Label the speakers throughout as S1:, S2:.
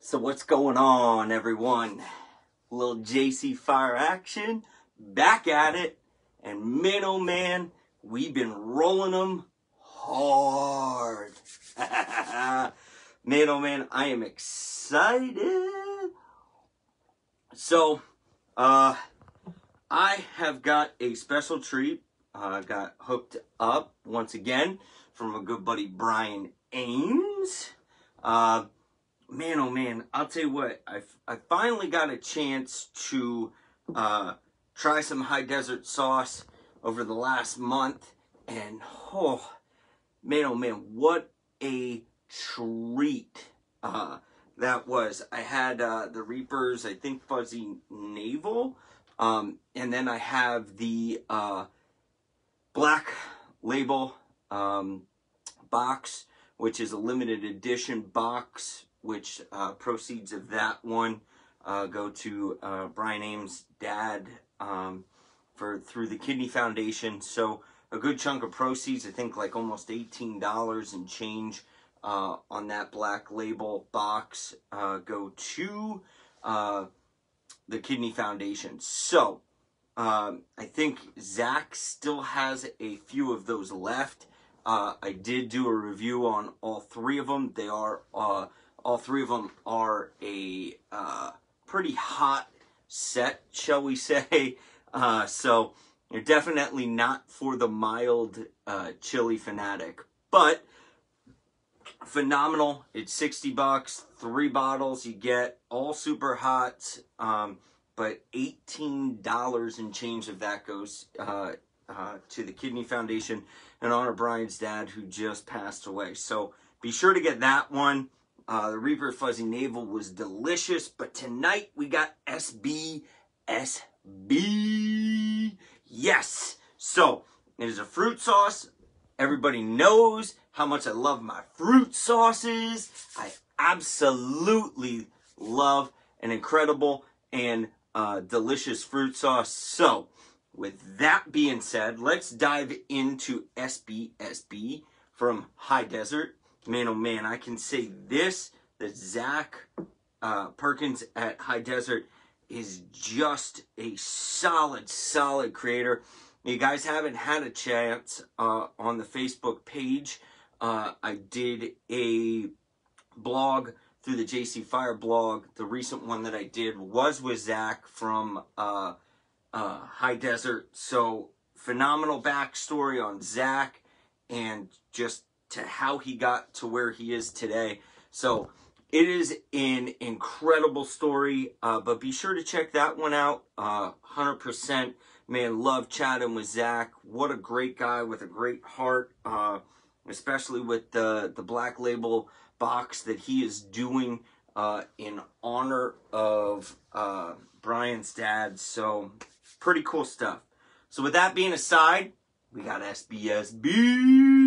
S1: So what's going on, everyone? little JC Fire action, back at it, and man, oh man, we've been rolling them hard. man, oh man, I am excited. So, uh, I have got a special treat. I uh, got hooked up once again from a good buddy Brian Ames. Uh, man, oh man, I'll tell you what, I, I finally got a chance to uh, try some high desert sauce over the last month. And oh, man, oh man, what a treat uh, that was. I had uh, the Reapers, I think Fuzzy Navel. Um, and then I have the uh, Black Label um, box, which is a limited edition box which uh, proceeds of that one uh, go to uh, Brian Ames' dad um, for through the Kidney Foundation. So a good chunk of proceeds, I think like almost $18 and change uh, on that black label box uh, go to uh, the Kidney Foundation. So um, I think Zac still has a few of those left. I did do a review on all three of them. They are all three of them are a uh, pretty hot set, shall we say. Uh, so they're definitely not for the mild uh, chili fanatic, but phenomenal. It's 60 bucks, three bottles you get, all super hot. Um, but $18 and change of that goes uh, uh, to the Kidney Foundation and honor Brian's dad who just passed away. So be sure to get that one. Uh, the Reaper Fuzzy Navel was delicious, but tonight we got SBSB. Yes! So, it is a fruit sauce. Everybody knows how much I love my fruit sauces. I absolutely love an incredible and uh, delicious fruit sauce. So, with that being said, let's dive into SBSB from High Desert man, oh man, I can say this that Zac uh, Perkins at High Desert is just a solid, solid creator. You guys haven't had a chance uh, on the Facebook page. Uh, I did a blog through the JC Fire blog. The recent one that I did was with Zac from uh, uh, High Desert. So phenomenal backstory on Zac and just to how he got to where he is today. So it is an incredible story, uh, but be sure to check that one out. Uh, 100%. Man, love chatting with Zac. What a great guy with a great heart, uh, especially with the, the Black Label box that he is doing uh, in honor of uh, Brian's dad. So, pretty cool stuff. So, with that being aside, we got SBSB.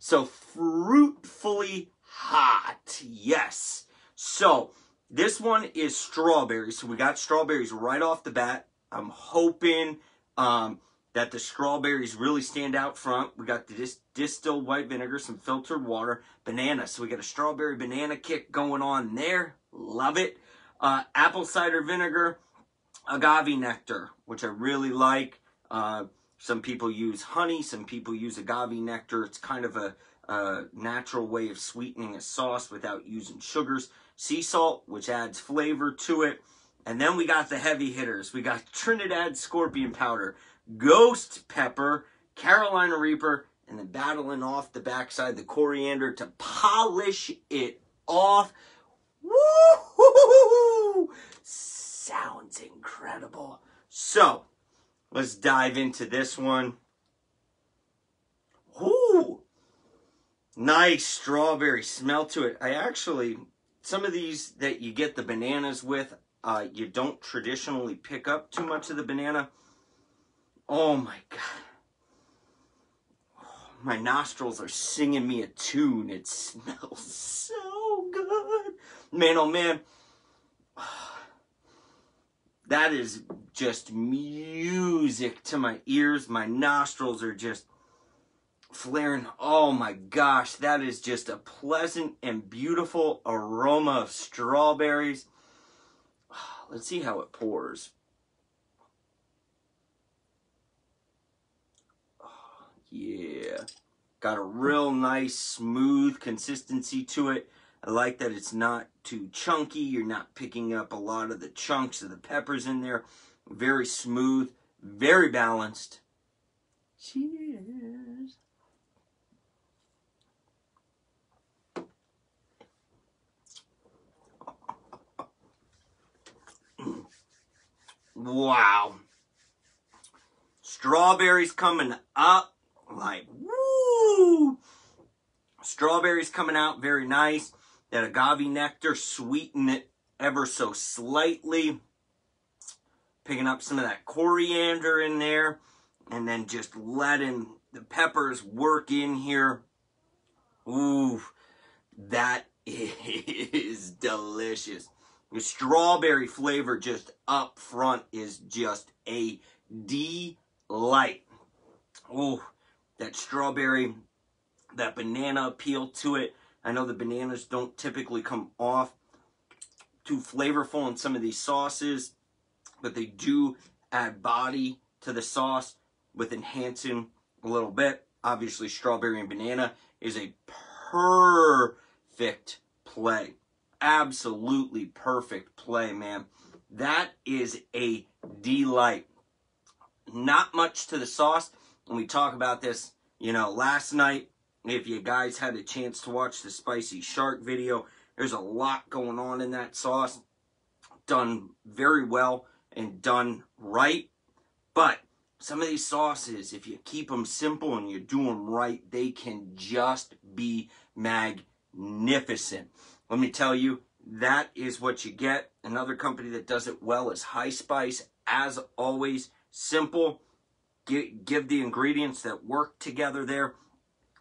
S1: So fruitfully hot. Yes. So this one is strawberry. So we got strawberries right off the bat. I'm hoping um, that the strawberries really stand out front. We got the dis distilled white vinegar, some filtered water, banana. So we got a strawberry banana kick going on there. Love it. Uh, apple cider vinegar, agave nectar, which I really like. Uh, some people use honey, some people use agave nectar. It's kind of a, a natural way of sweetening a sauce without using sugars. Sea salt, which adds flavor to it. And then we got the heavy hitters. We got Trinidad scorpion powder, ghost pepper, Carolina Reaper, and then battling off the backside the coriander to polish it off. Woo! Sounds incredible. So, Let's dive into this one. Ooh, nice strawberry smell to it. I actually, some of these that you get the bananas with, uh, you don't traditionally pick up too much of the banana. Oh my God. My nostrils are singing me a tune. It smells so good. Man, oh man. That is just music to my ears. My nostrils are just, flaring. Oh my gosh, that is just a pleasant and beautiful aroma of strawberries. Let's see how it pours. Yeah. Got a real nice, smooth consistency to it. I like that it's not too chunky. You're not picking up a lot of the chunks of the peppers in there. Very smooth, very balanced. Cheers. Wow. Strawberries coming up like woo. Strawberries coming out very nice. That agave nectar sweeten it ever so slightly. Picking up some of that coriander in there and then just letting the peppers work in here. Ooh, that is delicious. The strawberry flavor just up front is just a delight. Ooh, that strawberry, that banana appeal to it. I know the bananas don't typically come off too flavorful in some of these sauces, but they do add body to the sauce with enhancing a little bit. Obviously, strawberry and banana is a perfect play. Absolutely perfect play, man. That is a delight. Not much to the sauce. And we talk about this, you know, last night. If you guys had a chance to watch the spicy shark video, there's a lot going on in that sauce. Done very well and done right. But some of these sauces, if you keep them simple and you do them right, they can just be magnificent. Let me tell you, that is what you get. Another company that does it well is High Spice. As always, simple. Give, give the ingredients that work together there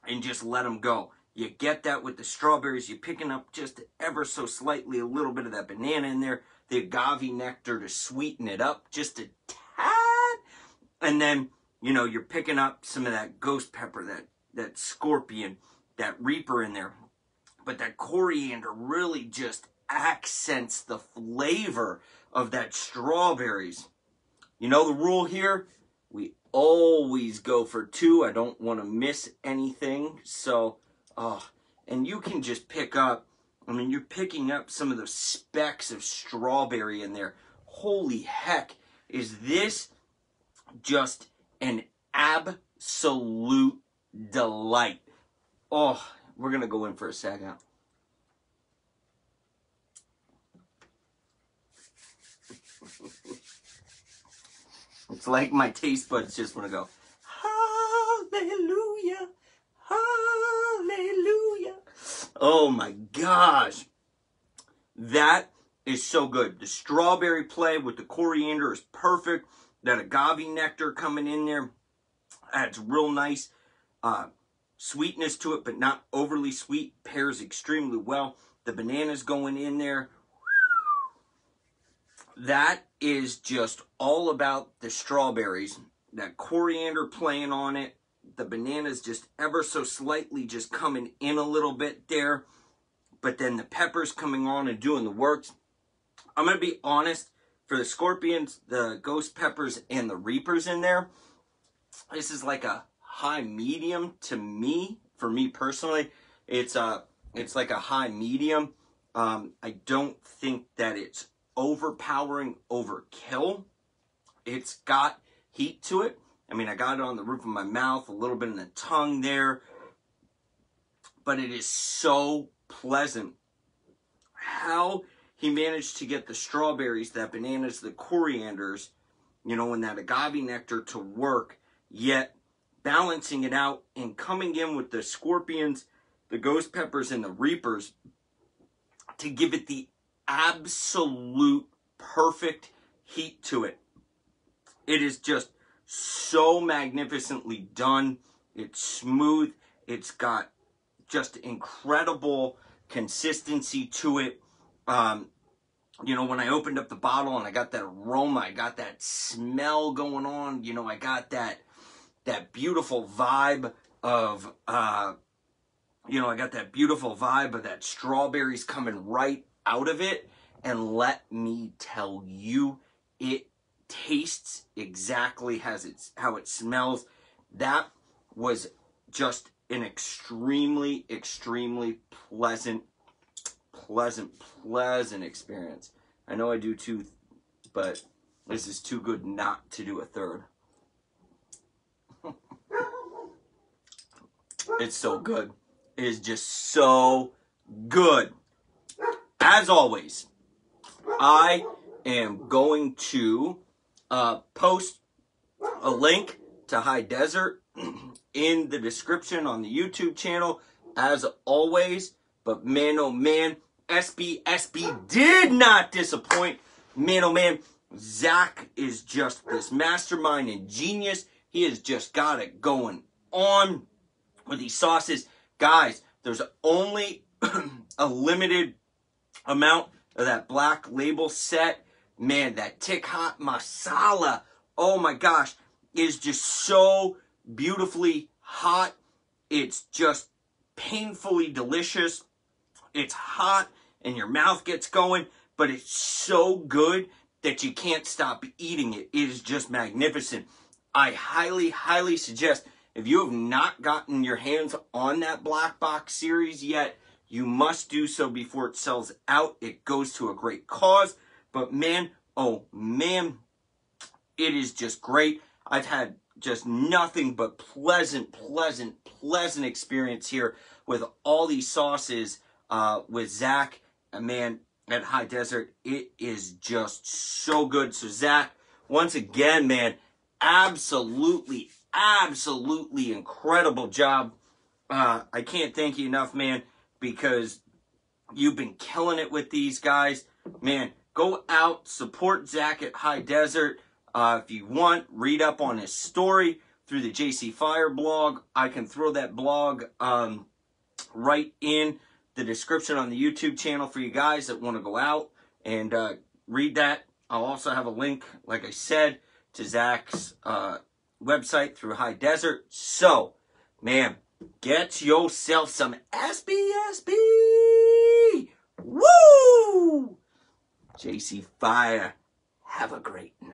S1: and just let them go. You get that with the strawberries. You're picking up just ever so slightly a little bit of that banana in there. The agave nectar to sweeten it up just a tad. and then, you know, you're picking up some of that ghost pepper, that, that scorpion, that reaper in there. But that coriander really just accents the flavor of that strawberries. You know the rule here? We always go for two. I don't want to miss anything. So, oh, and you can just pick up, I mean, you're picking up some of the specks of strawberry in there. Holy heck, is this just an absolute delight. Oh, we're going to go in for a second. it's like my taste buds just want to go, Hallelujah, Hallelujah. Oh my gosh. That is so good. The strawberry play with the coriander is perfect. That agave nectar coming in there adds real nice uh, sweetness to it, but not overly sweet. Pairs extremely well. The bananas going in there. That is just all about the strawberries. That coriander playing on it. The bananas just ever so slightly just coming in a little bit there. But then the peppers coming on and doing the works. I'm going to be honest for the scorpions, the ghost peppers, and the reapers in there, this is like a high medium to me. For me personally, it's a it's like a high medium. Um, I don't think that it's overpowering overkill. It's got heat to it. I mean, I got it on the roof of my mouth, a little bit in the tongue there, but it is so pleasant. How he managed to get the strawberries, that bananas, the corianders, you know, and that agave nectar to work, yet balancing it out and coming in with the scorpions, the ghost peppers, and the reapers to give it the absolute perfect heat to it. It is just so magnificently done. It's smooth. It's got just incredible consistency to it. Um, you know, when I opened up the bottle and I got that aroma, I got that smell going on, you know, I got that that beautiful vibe of, uh, you know, I got that beautiful vibe of that strawberries coming right out of it. And let me tell you, it tastes exactly as it's how it smells. That was just an extremely, extremely pleasant, pleasant, pleasant experience. I know I do two, but this is too good not to do a third. it's so good. It is just so good. As always, I am going to uh, post a link to High Desert in the description on the YouTube channel, as always. But man, oh man, SB SB did not disappoint. Man, oh man, Zac is just this mastermind and genius. He has just got it going on with these sauces. Guys, there's only a limited amount of that black label set. Man, that Tick Tikhat masala, oh my gosh, is just so beautifully hot. It's just painfully delicious. It's hot and your mouth gets going, but it's so good that you can't stop eating it. It is just magnificent. I highly, highly suggest if you have not gotten your hands on that black box series yet, you must do so before it sells out. It goes to a great cause. But man, oh man, it is just great. I've had just nothing but pleasant, pleasant, pleasant experience here with all these sauces uh, with Zac. And man, at High Desert, it is just so good. So Zac, once again, man, absolutely, absolutely incredible job. Uh, I can't thank you enough, man, because you've been killing it with these guys. Man, go out, support Zac at High Desert. Uh, if you want, read up on his story through the JC Fire blog. I can throw that blog um, right in the description on the YouTube channel for you guys that want to go out and uh, read that. I'll also have a link, like I said, to Zac's uh, website through High Desert. So, man, get yourself some SBSB! Woo! JC Fire. Have a great night.